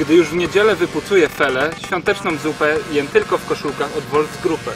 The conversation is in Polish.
Gdy już w niedzielę wypucuje felę, świąteczną zupę jem tylko w koszulkach od Wolfsgruppe.